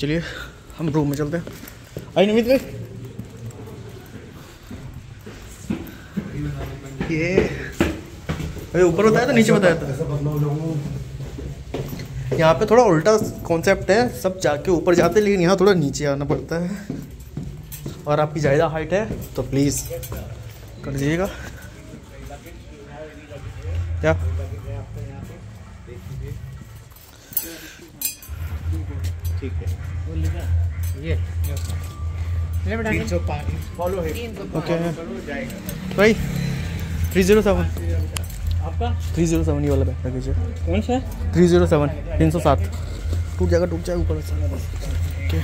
चलिए, हम रूम में चलते हैं। आई नमित भाई। ये, अरे ऊपर बताया था, नीचे बताया था। यहाँ पे थोड़ा उल्टा कॉन्सेप्ट है, सब जाके ऊपर जाते हैं, लेकिन यहाँ थोड़ा नीचे आना पड़ता है। और आपकी ज़्यादा हाइट है तो प्लीज़ कर दीजिएगा क्या? ठीक है। ये। तीन सौ पाँच। फॉलो है। ओके। भाई थ्री ज़ीरो सेवन आपका? थ्री ज़ीरो सेवन ये वाला बैग पैकेज है। कौन सा? थ्री ज़ीरो सेवन तीन सौ सात। टूट जाएगा टूट जाएगा ऊपर ओके।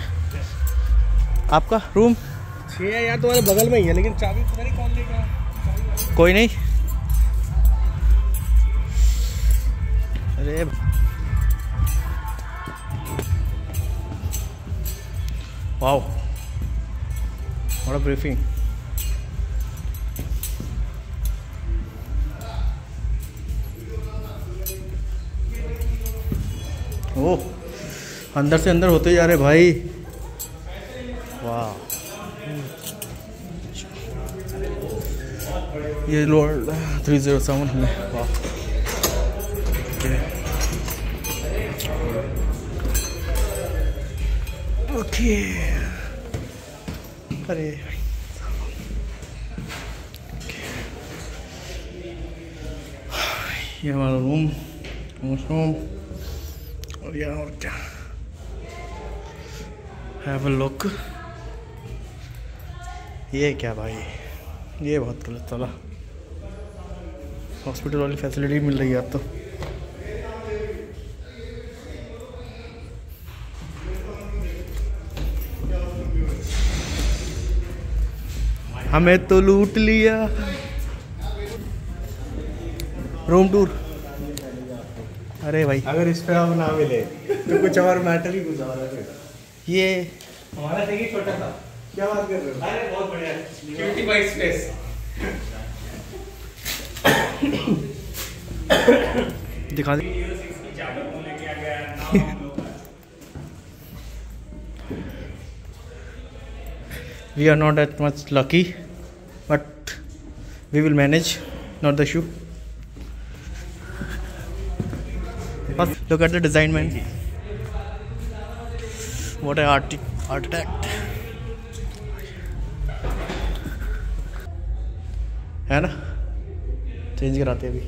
आपका रूम छः या तुम्हारे बगल में ही है लेकिन चाबी पता नहीं कौन लेगा कोई नहीं। अरे वाओ बड़ा ब्रीफिंग ओ अंदर से अंदर होते जा रहे भाई। वाह ये लोड थ्री ज़ीरो सेवन हमें वाह अरे। ये हमारा रूम वॉशरूम और यहाँ और क्या? हैव अ लुक ये क्या भाई? ये बहुत गलत चला हॉस्पिटल वाली फैसिलिटी मिल रही है अब तो। हमें तो लूट लिया। Room tour. अरे भाई। अगर इस पे आप ना मिले तो कुछ और मैटर ही कुछ और है। ये हमारा देखिए छोटा सा क्या बात कर रहे हो? अरे बहुत बढ़िया। क्यूटी बाई स्पेस दिखा दे। We are not that much lucky but we will manage not the issue First, look at the design man what an arti- architect है ना चेंज कराते हैं अभी